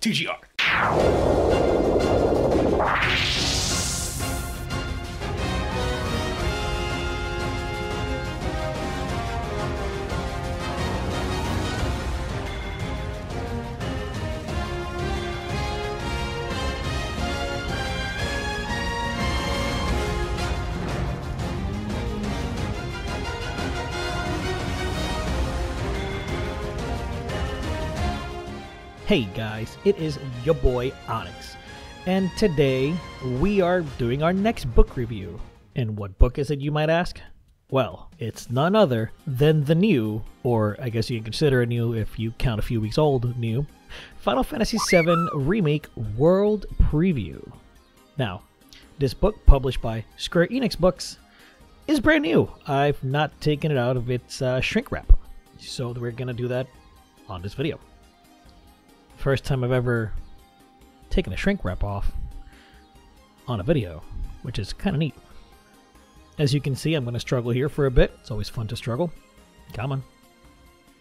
TGR. Hey guys, it is your boy Onix, and today we are doing our next book review. And what book is it, you might ask? Well, it's none other than the new, or I guess you can consider a new if you count a few weeks old, new Final Fantasy VII Remake World Preview. Now, this book, published by Square Enix Books, is brand new. I've not taken it out of its uh, shrink wrap, so we're gonna do that on this video. First time I've ever taken a shrink wrap off on a video, which is kind of neat. As you can see, I'm going to struggle here for a bit. It's always fun to struggle. Come on.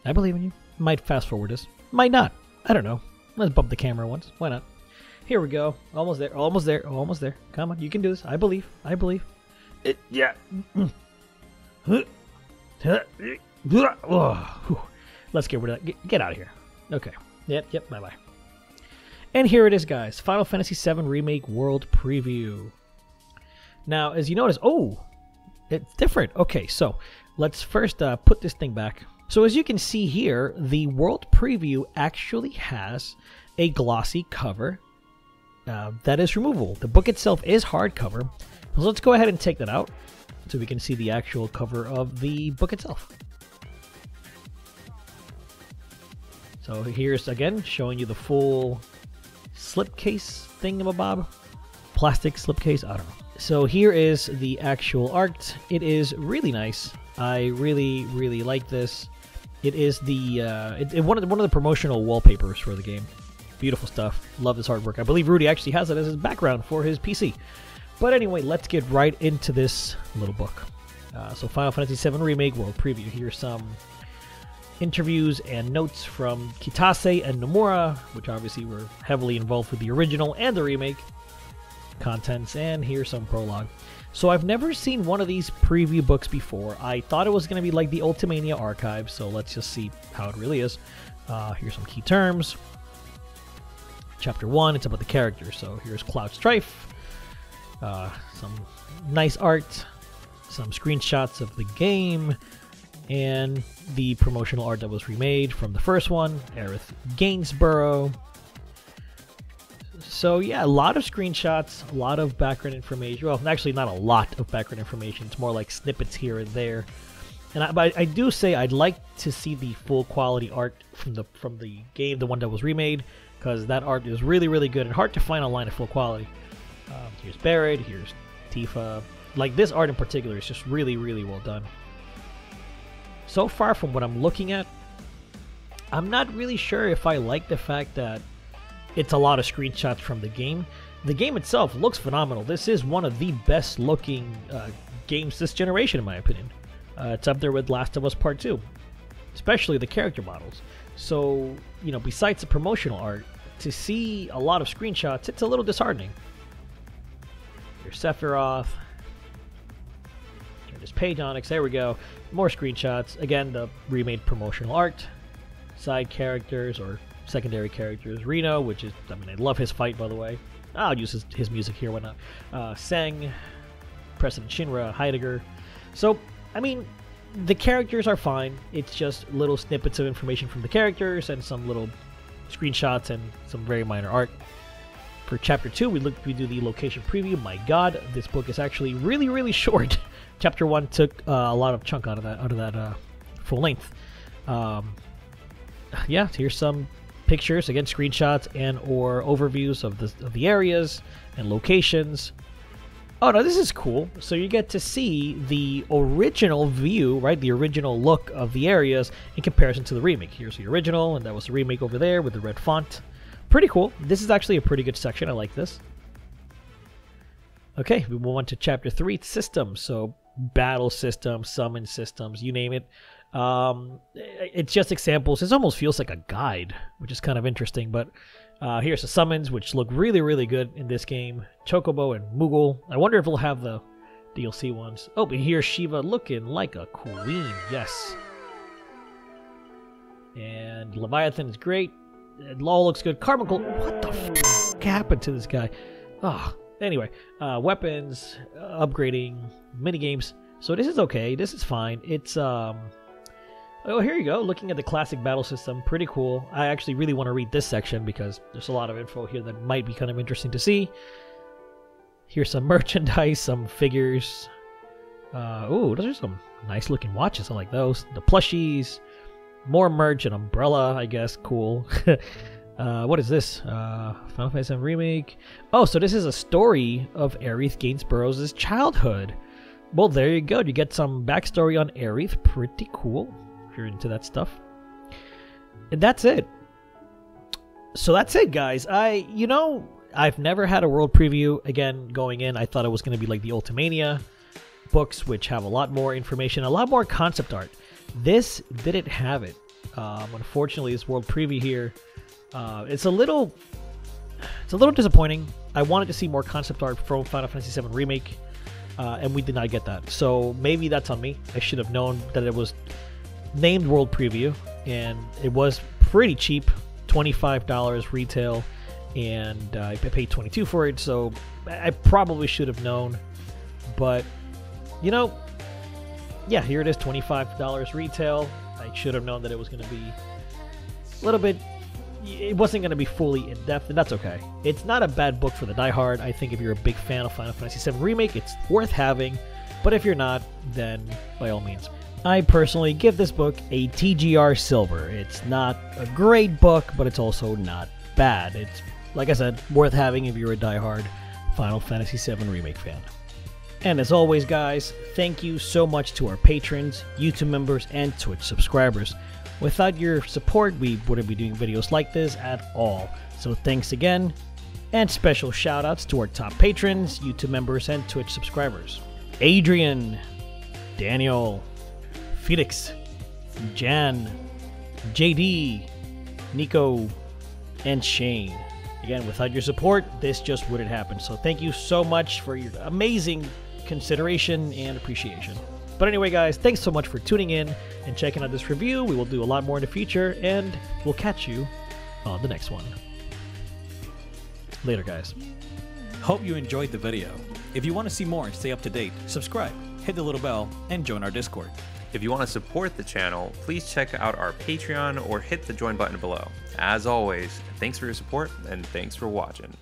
I believe in you. Might fast forward this. Might not. I don't know. Let's bump the camera once. Why not? Here we go. Almost there. Almost there. Almost there. Come on. You can do this. I believe. I believe. It, yeah. Let's get rid of that. Get, get out of here. Okay. Yep, yep, bye bye. And here it is, guys Final Fantasy VII Remake World Preview. Now, as you notice, oh, it's different. Okay, so let's first uh, put this thing back. So, as you can see here, the World Preview actually has a glossy cover uh, that is removable. The book itself is hardcover. So let's go ahead and take that out so we can see the actual cover of the book itself. So here's again showing you the full slipcase thingamabob. Plastic slipcase, I don't know. So here is the actual art. It is really nice. I really, really like this. It is the uh, it, it, one of the, one of the promotional wallpapers for the game. Beautiful stuff. Love this artwork. I believe Rudy actually has it as his background for his PC. But anyway, let's get right into this little book. Uh, so Final Fantasy VII Remake World Preview. Here's some interviews and notes from Kitase and Nomura, which obviously were heavily involved with the original and the remake contents, and here's some prologue. So I've never seen one of these preview books before. I thought it was going to be like the Ultimania archive, so let's just see how it really is. Uh, here's some key terms. Chapter 1, it's about the characters. So here's Cloud Strife, uh, some nice art, some screenshots of the game, and the promotional art that was remade from the first one, Aerith Gainsborough. So yeah, a lot of screenshots, a lot of background information. Well, actually, not a lot of background information. It's more like snippets here and there. And I, but I do say I'd like to see the full quality art from the from the game, the one that was remade, because that art is really really good and hard to find online at full quality. Um, here's Barret, here's Tifa. Like this art in particular is just really really well done so far from what I'm looking at, I'm not really sure if I like the fact that it's a lot of screenshots from the game. The game itself looks phenomenal. This is one of the best looking uh, games this generation, in my opinion. Uh, it's up there with Last of Us Part 2, especially the character models. So, you know, besides the promotional art, to see a lot of screenshots, it's a little disheartening. Here's Sephiroth, this page Onix. There we go. More screenshots. Again, the remade promotional art. Side characters or secondary characters. Reno, which is, I mean, I love his fight, by the way. I'll use his, his music here, why not? Uh, Tseng, President Shinra, Heidegger. So, I mean, the characters are fine. It's just little snippets of information from the characters and some little screenshots and some very minor art. For chapter two, we look we do the location preview. My God, this book is actually really really short. chapter one took uh, a lot of chunk out of that out of that uh, full length. Um, yeah, here's some pictures again, screenshots and or overviews of the of the areas and locations. Oh no, this is cool. So you get to see the original view, right? The original look of the areas in comparison to the remake. Here's the original, and that was the remake over there with the red font. Pretty cool. This is actually a pretty good section. I like this. Okay, we move on to chapter three systems. So battle systems, summon systems, you name it. Um, it's just examples. It almost feels like a guide, which is kind of interesting. But uh, here's the summons, which look really, really good in this game. Chocobo and Moogle. I wonder if we'll have the DLC ones. Oh, but here's Shiva looking like a queen. Yes. And Leviathan is great. And Law looks good. Carbuncle. What the f happened to this guy? Ah. Oh. Anyway, uh, weapons, uh, upgrading, mini games. So this is okay. This is fine. It's um. Oh, here you go. Looking at the classic battle system, pretty cool. I actually really want to read this section because there's a lot of info here that might be kind of interesting to see. Here's some merchandise, some figures. Uh, oh, those are some nice looking watches. I like those. The plushies, more merch, and umbrella. I guess cool. uh, what is this? Uh, Final Fantasy VII Remake. Oh, so this is a story of Aerith Gainsborough's childhood. Well, there you go. You get some backstory on Aerith. Pretty cool. If you're into that stuff. And that's it. So that's it, guys. I, you know, I've never had a world preview. Again, going in, I thought it was going to be like the Ultimania books, which have a lot more information, a lot more concept art. This didn't have it. Um, unfortunately, this world preview here, uh, it's a little, it's a little disappointing. I wanted to see more concept art from Final Fantasy VII Remake, uh, and we did not get that. So maybe that's on me. I should have known that it was named World Preview, and it was pretty cheap, twenty-five dollars retail, and uh, I paid twenty-two for it. So I probably should have known, but you know, yeah, here it is, $25 retail. I should have known that it was going to be a little bit. It wasn't going to be fully in depth, and that's okay. It's not a bad book for the diehard. I think if you're a big fan of Final Fantasy VII Remake, it's worth having. But if you're not, then by all means. I personally give this book a TGR Silver. It's not a great book, but it's also not bad. It's, like I said, worth having if you're a diehard Final Fantasy VII Remake fan. And as always, guys, thank you so much to our patrons, YouTube members, and Twitch subscribers. Without your support, we wouldn't be doing videos like this at all. So thanks again, and special shoutouts to our top patrons, YouTube members, and Twitch subscribers. Adrian, Daniel, Felix, Jan, JD, Nico, and Shayne. Again, without your support, this just wouldn't happen. So thank you so much for your amazing consideration and appreciation. But anyway, guys, thanks so much for tuning in and checking out this review. We will do a lot more in the future, and we'll catch you on the next one. Later, guys. Hope you enjoyed the video. If you want to see more and stay up to date, subscribe, hit the little bell, and join our Discord. If you want to support the channel, please check out our Patreon or hit the join button below. As always, thanks for your support and thanks for watching.